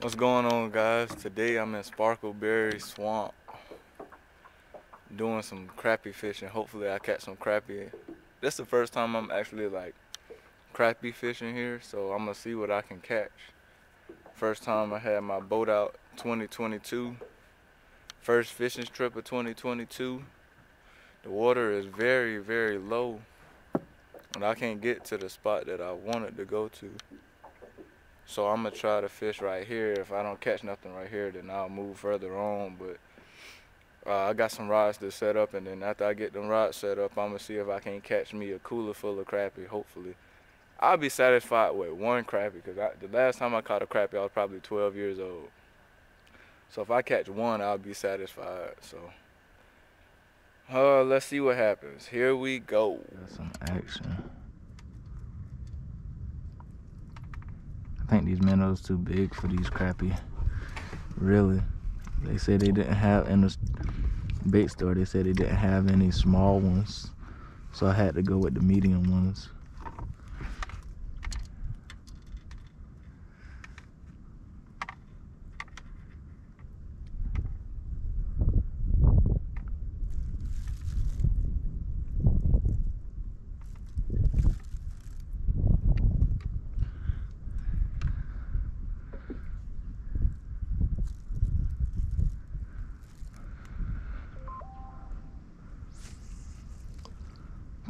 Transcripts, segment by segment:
What's going on guys? Today I'm in Sparkleberry Swamp doing some crappie fishing. Hopefully I catch some crappie. This is the first time I'm actually like crappie fishing here, so I'm gonna see what I can catch. First time I had my boat out 2022. First fishing trip of 2022. The water is very, very low. And I can't get to the spot that I wanted to go to. So I'm gonna try to fish right here. If I don't catch nothing right here, then I'll move further on. But uh, I got some rods to set up, and then after I get them rods set up, I'm gonna see if I can catch me a cooler full of crappie. Hopefully, I'll be satisfied with one crappie because the last time I caught a crappie, I was probably 12 years old. So if I catch one, I'll be satisfied. So. Uh, let's see what happens. Here we go. Got some action. I think these minnows too big for these crappie. Really. They said they didn't have in the bait store. They said they didn't have any small ones, so I had to go with the medium ones.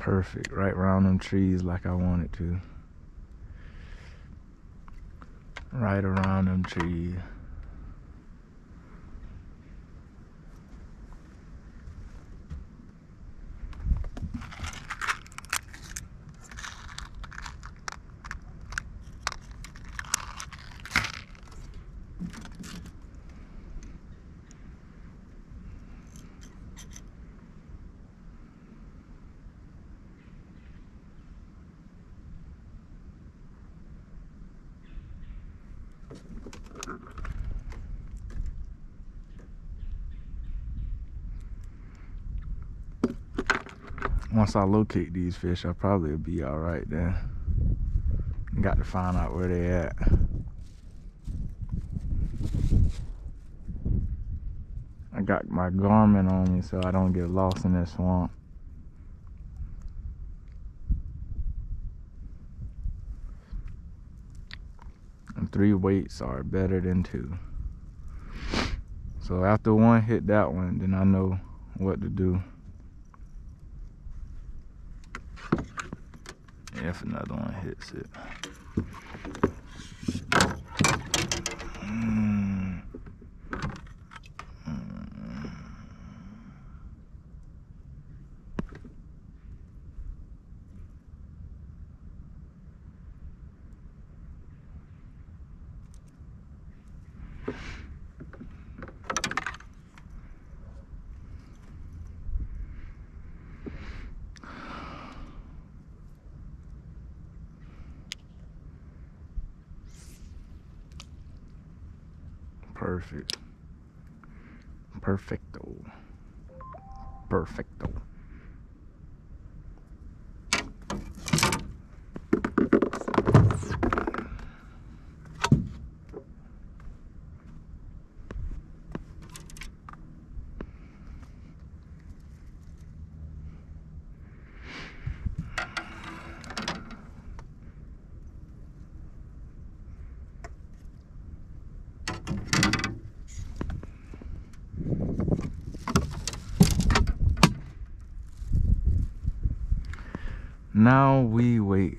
Perfect right around them trees like I wanted to. Right around them trees. Once I locate these fish, I'll probably be all right then. Got to find out where they at. I got my Garmin on me so I don't get lost in this swamp. And three weights are better than two. So after one hit that one, then I know what to do. If another one hits it. Perfect. Perfecto. Perfecto. Now we wait.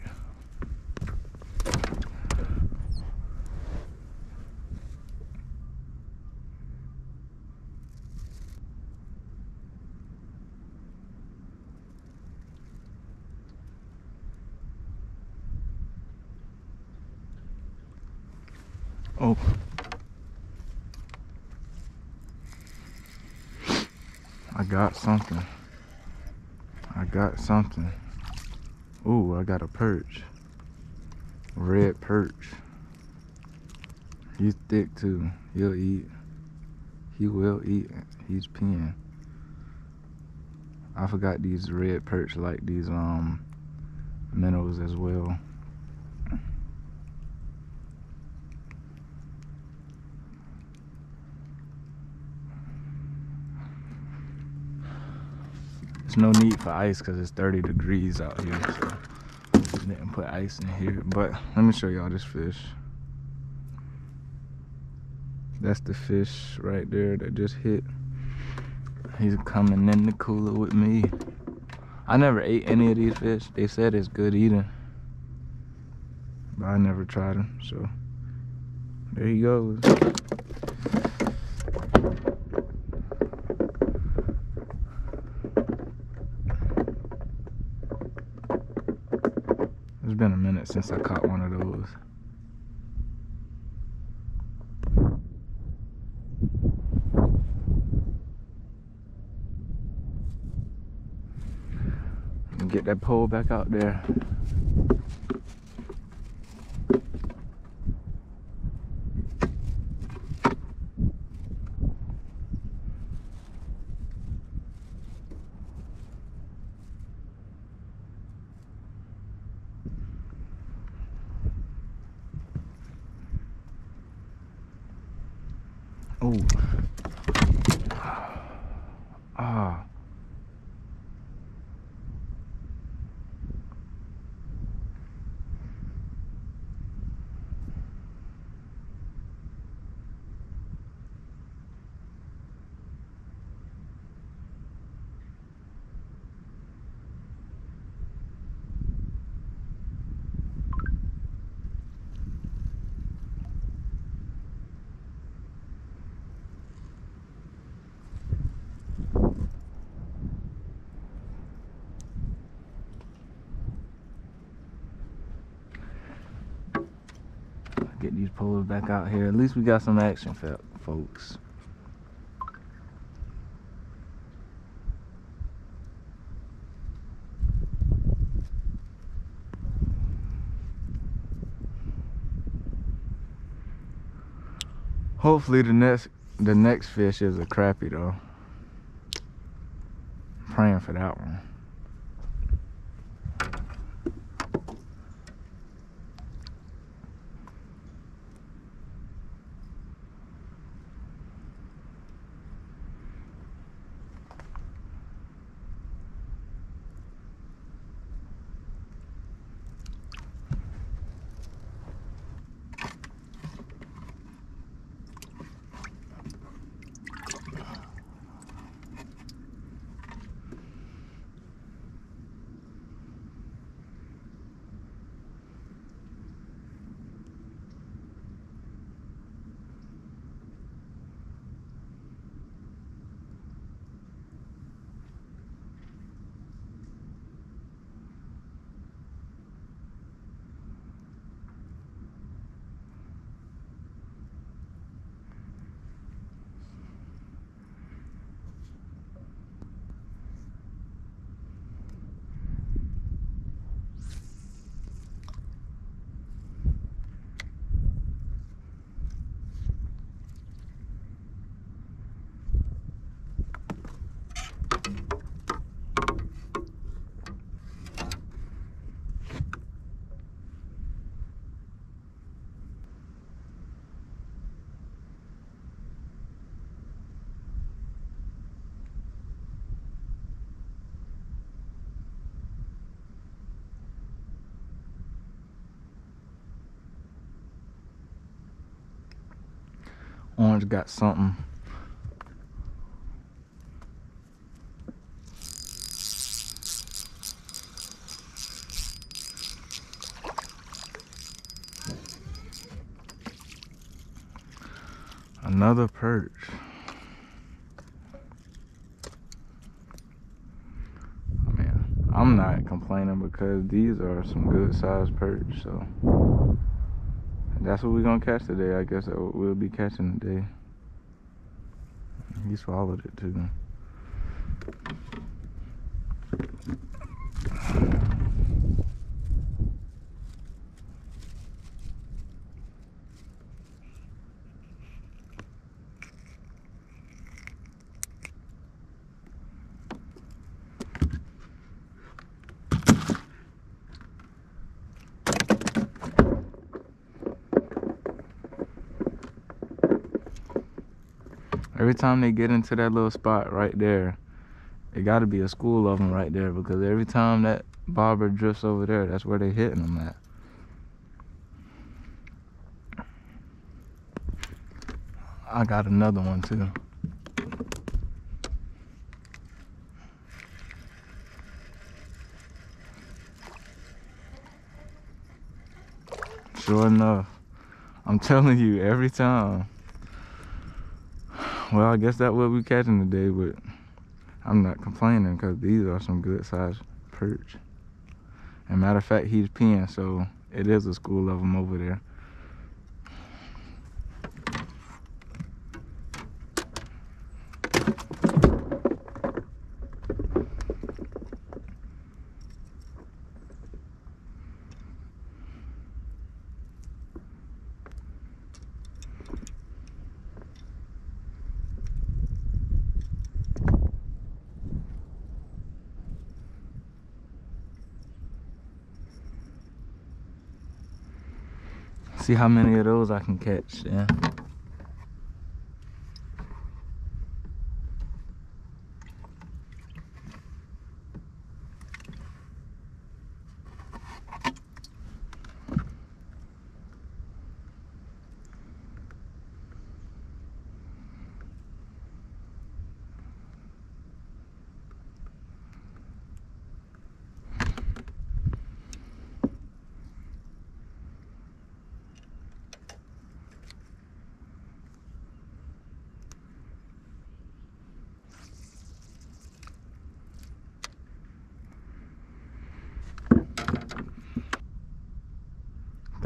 Oh. I got something. I got something. Ooh, I got a perch. Red perch. He's thick too. He'll eat. He will eat. He's peeing. I forgot these red perch like these um minnows as well. No need for ice because it's 30 degrees out here. So didn't put ice in here. But let me show y'all this fish. That's the fish right there that just hit. He's coming in the cooler with me. I never ate any of these fish. They said it's good eating. But I never tried them, so there he goes. It's been a minute since I caught one of those. Get that pole back out there. Oh. Ah. Get these poles back out here. At least we got some action, folks. Hopefully the next the next fish is a crappie though. Praying for that one. Orange got something. Another perch. I mean, I'm not complaining because these are some good sized perch, so that's what we're gonna catch today. I guess uh, we'll be catching today. He swallowed it too. Every time they get into that little spot right there, it got to be a school of them right there because every time that bobber drifts over there, that's where they hitting them at. I got another one too. Sure enough. I'm telling you, every time. Well, I guess that what we catching today, but I'm not complaining because these are some good sized perch. And matter of fact, he's peeing, so it is a school of them over there. See how many of those I can catch, yeah.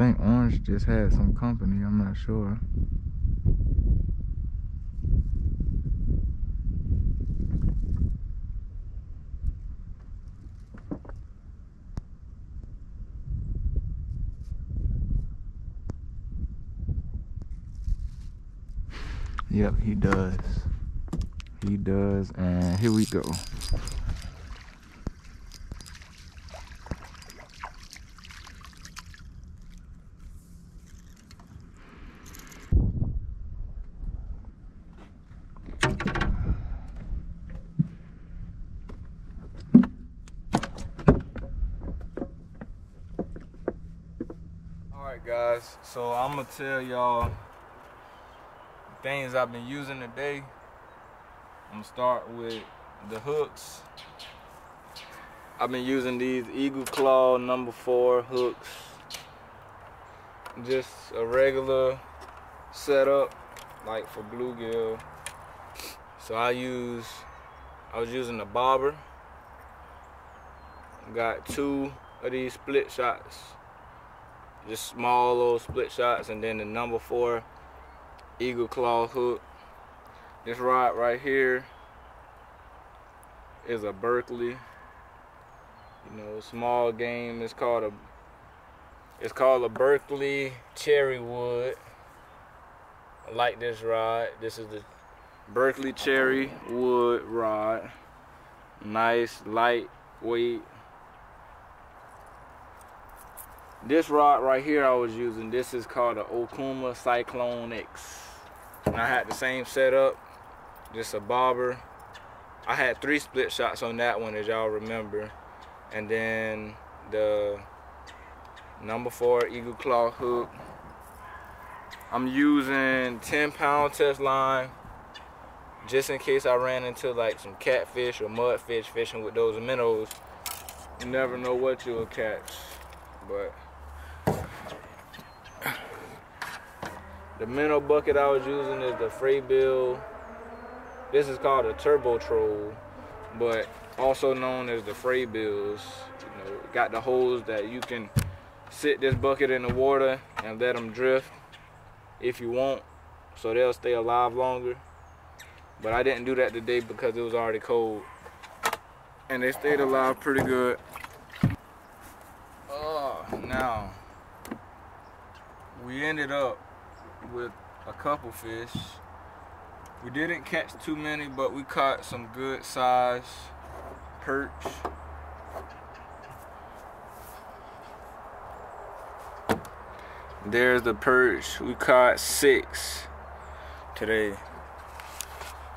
Think Orange just had some company, I'm not sure. Yep, he does. He does, and here we go. Alright guys, so I'm gonna tell y'all things I've been using today. I'm gonna start with the hooks. I've been using these Eagle Claw number four hooks. Just a regular setup, like for bluegill. So I use, I was using the bobber. Got two of these split shots just small little split shots and then the number four eagle claw hook. This rod right here is a Berkley you know small game. It's called a it's called a Berkley cherry wood. I like this rod. This is the Berkley cherry wood rod. Nice lightweight This rod right here I was using, this is called the Okuma Cyclone X. And I had the same setup, just a bobber. I had three split shots on that one as y'all remember. And then the number four Eagle Claw hook. I'm using 10 pound test line just in case I ran into like some catfish or mudfish fishing with those minnows. You never know what you'll catch. But The minnow bucket I was using is the Frabill. This is called a Turbo Troll, but also known as the Frabills. You know, got the holes that you can sit this bucket in the water and let them drift if you want, so they'll stay alive longer. But I didn't do that today because it was already cold. And they stayed alive pretty good. Oh, now, we ended up with a couple fish. We didn't catch too many, but we caught some good size perch. There's the perch. We caught six today.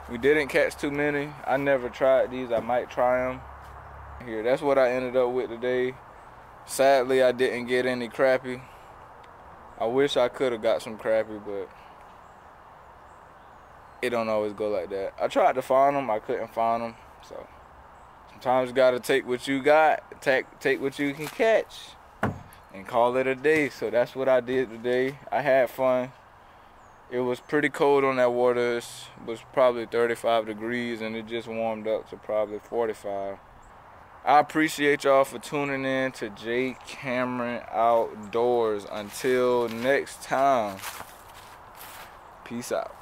We didn't catch too many. I never tried these. I might try them. Here, that's what I ended up with today. Sadly, I didn't get any crappie. I wish I could have got some crappie, but it don't always go like that. I tried to find them, I couldn't find them. So sometimes you gotta take what you got, take take what you can catch, and call it a day. So that's what I did today. I had fun. It was pretty cold on that water. It was probably 35 degrees, and it just warmed up to probably 45. I appreciate y'all for tuning in to Jay Cameron Outdoors. Until next time, peace out.